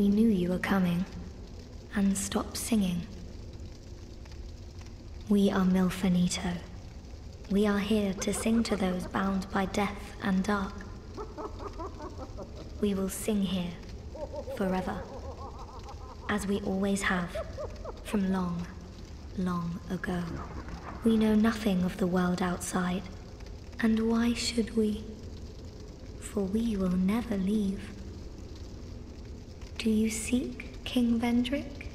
We knew you were coming and stopped singing. We are Milfanito. We are here to sing to those bound by death and dark. We will sing here forever, as we always have from long, long ago. We know nothing of the world outside, and why should we? For we will never leave. Do you seek King Vendrick?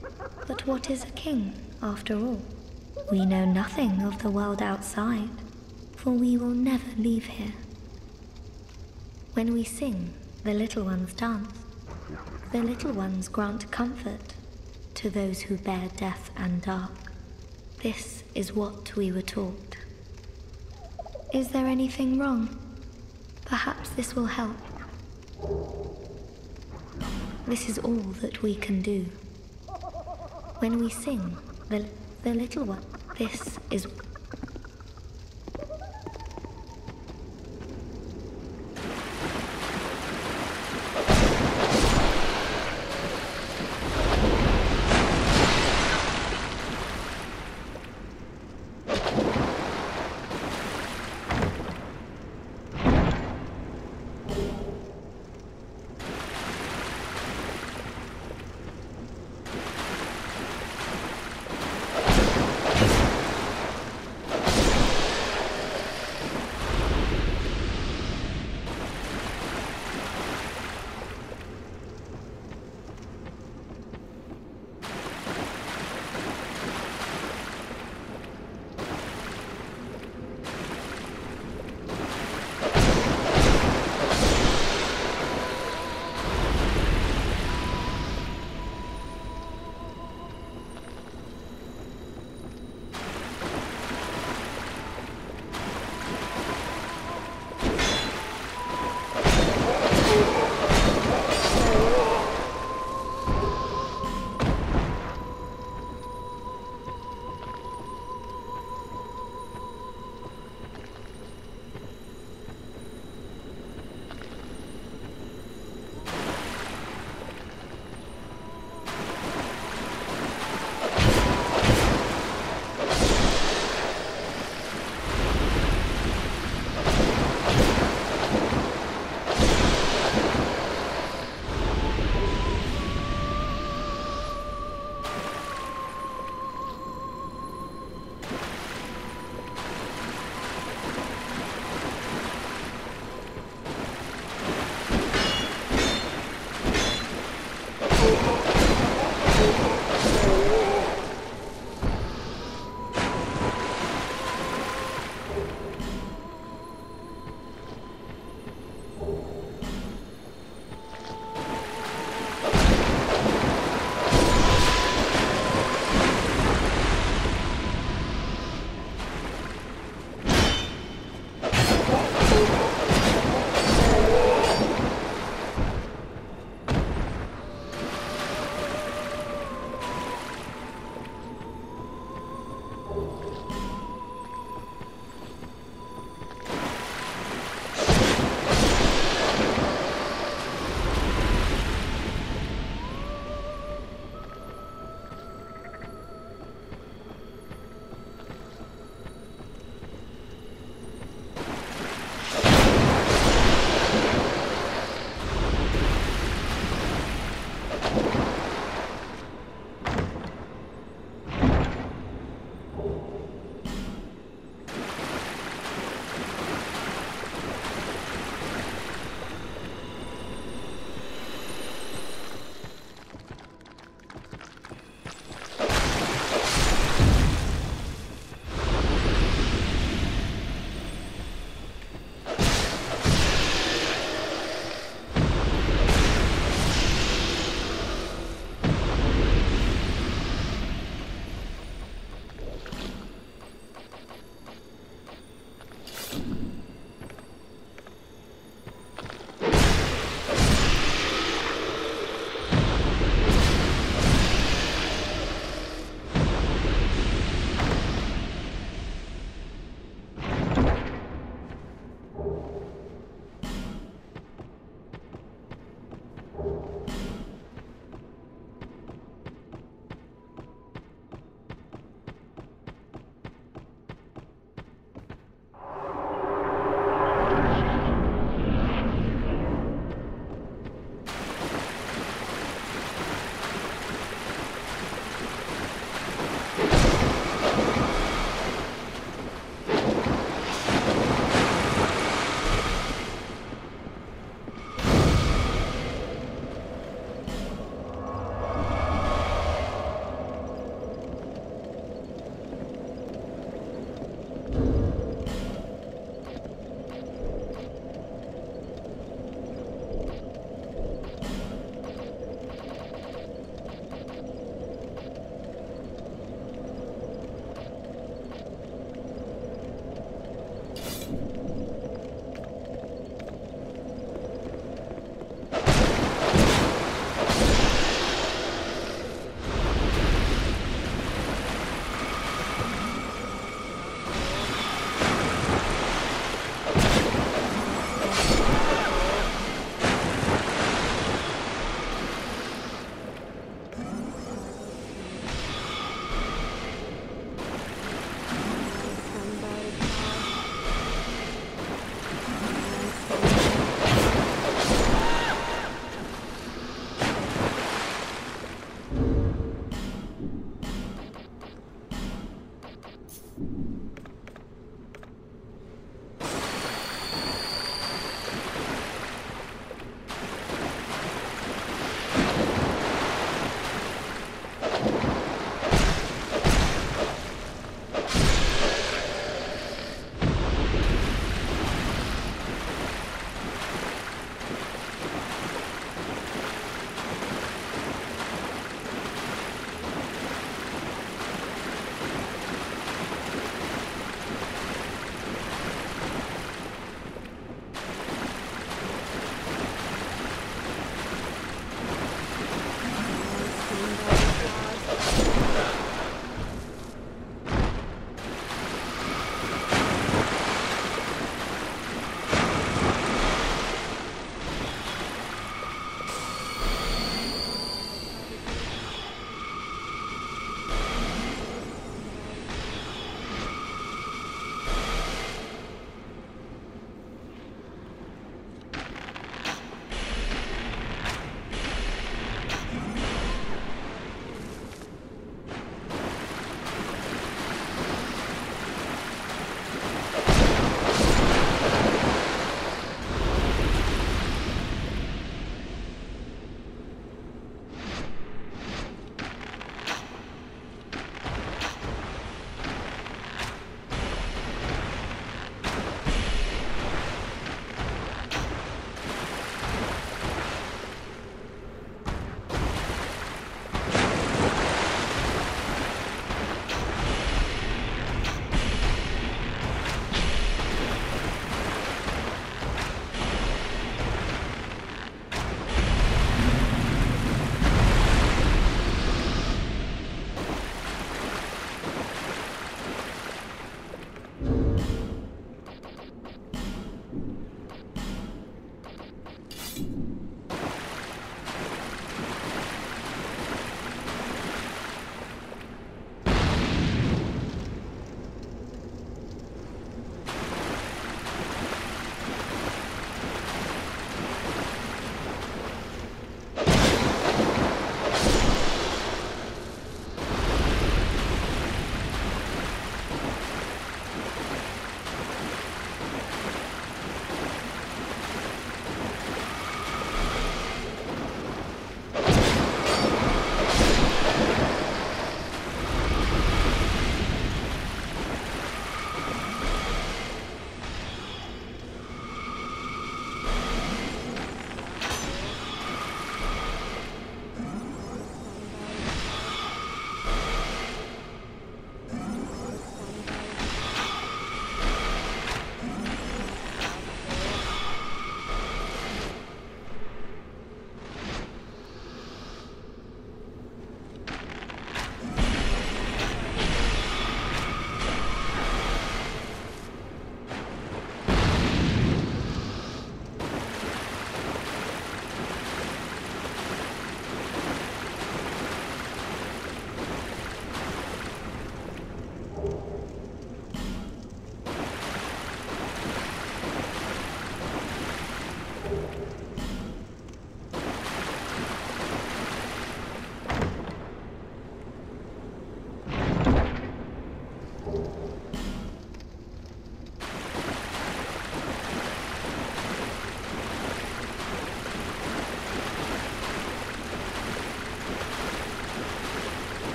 But what is a king, after all? We know nothing of the world outside, for we will never leave here. When we sing, the little ones dance. The little ones grant comfort to those who bear death and dark. This is what we were taught. Is there anything wrong? Perhaps this will help. This is all that we can do. When we sing, the, the little one, this is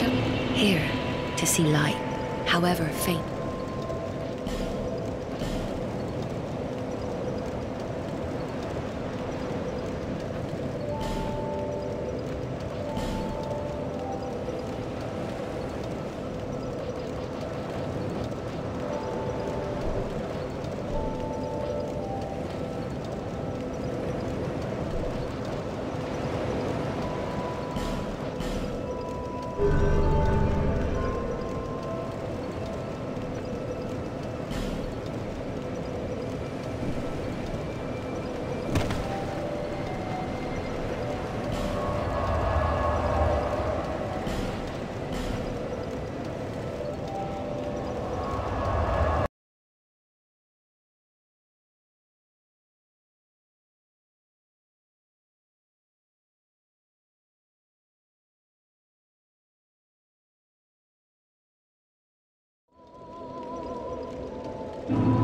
Here, to see light, however faint. Thank you